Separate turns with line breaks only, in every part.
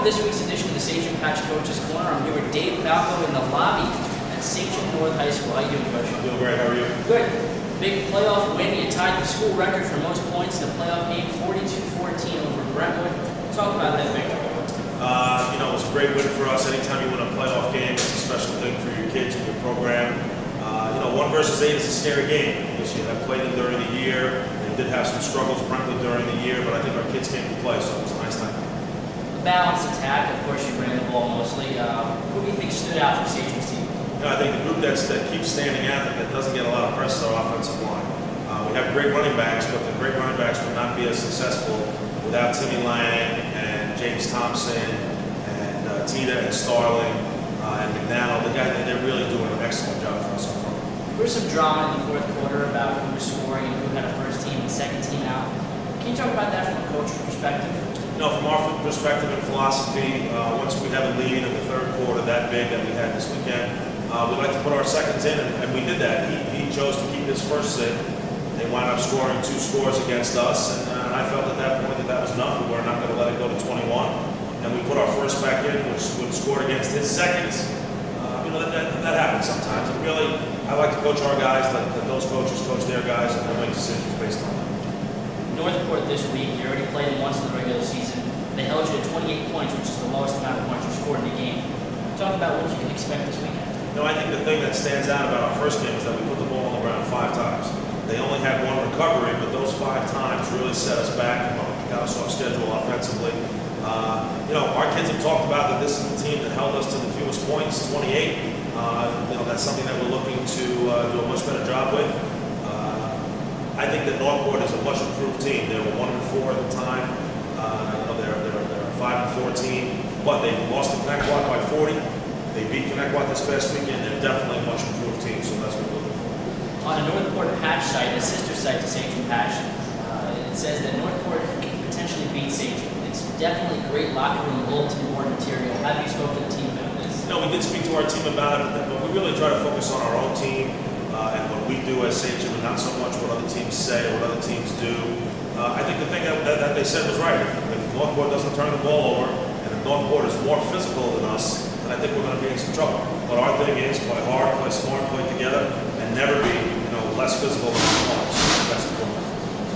Welcome to this week's edition of the Sachem Patch Coaches Corner. I'm here with Dave Falco in the lobby at Sachem North High School. How you doing, Coach?
Doing great, how are you?
Good. Big playoff win. You tied the school record for most points in a playoff game, 42-14 over Brentwood. Talk about that victory.
Uh, you know, it was a great win for us. Anytime you win a playoff game, it's a special thing for your kids and your program. Uh, you know, one versus eight is a scary game because you have played them during the year. and did have some struggles, Brentwood, during the year, but I think our kids came to play, so it was a nice night.
Balanced attack. Of course, you ran the ball mostly. Uh, who do you think stood out for Sachem's team?
You know, I think the group that's, that keeps standing out, that, that doesn't get a lot of press is our offensive line. Uh, we have great running backs, but the great running backs would not be as successful without Timmy Lang and James Thompson and uh, Tita and Starling uh, and McDonald. The guy that they're really doing an excellent job for us so far.
There was some drama in the fourth quarter about who was scoring and who had a first team and second team out. Can you talk about that from a coach's perspective?
Know, from our perspective and philosophy, uh, once we have a lead in the third quarter that big that we had this weekend, uh, we like to put our seconds in, and, and we did that. He, he chose to keep his first in. They wound up scoring two scores against us, and, and I felt at that point that that was enough. We were not going to let it go to 21, and we put our first back in, which, which scored against his seconds. Uh, you know, that, that, that happens sometimes. And really, I like to coach our guys, let, let those coaches coach their guys, and we'll make decisions based on that.
Northport this week, you already played them once in the regular season. They held you to 28 points, which is the lowest amount of points you scored in a game. Talk about what you can expect this weekend.
No, I think the thing that stands out about our first game is that we put the ball on the ground five times. They only had one recovery, but those five times really set us back and got us off schedule offensively. Uh, you know, our kids have talked about that this is the team that held us to the fewest points, 28. Uh, you know, that's something that we're looking to uh, do a much better job with. I think that Northport is a much improved team. They were one and four at the time. Uh, you know, they're, they're, they're a five and four team, but they lost to Connetquot by 40. They beat Connetquot this past weekend. They're definitely a much improved team, so that's what we're looking for.
On the Northport Patch site, the sister site to Sachem Patch, uh, it says that Northport can potentially beat Sachem. It's definitely great locker room bulletin board material. Have you spoken to the team about this?
No, we did speak to our team about it, but we really try to focus on our own team uh, and what we do as. Sachem, and not so much what other teams say or what other teams do. Uh, I think the thing that, that, they said was right. If, if Northport doesn't turn the ball over, and if Northport is more physical than us, then I think we're going to be in some trouble. But our thing is play hard, play smart, play together, and never be, you know, less physical than the opponents. That's important.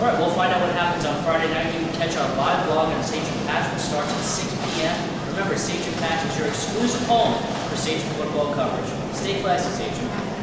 All right, we'll find out what happens on Friday night. You can catch our live blog on Sachem Patch, which starts at 6 p.m. Remember, Sachem Patch is your exclusive home for Sachem football coverage. Stay classy, Sachem.